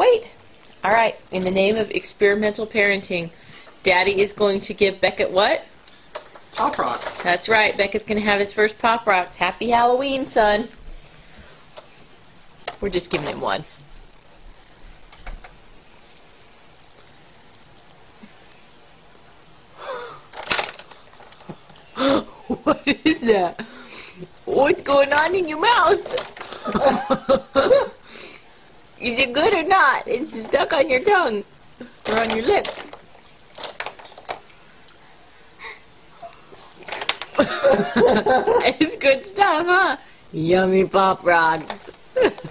Wait. All right. In the name of experimental parenting, Daddy is going to give Beckett what? Pop rocks. That's right. Beckett's going to have his first Pop Rocks. Happy Halloween, son. We're just giving him one. what is that? What's going on in your mouth? is it good or not? It's stuck on your tongue or on your lip. it's good stuff, huh? Yummy pop rocks.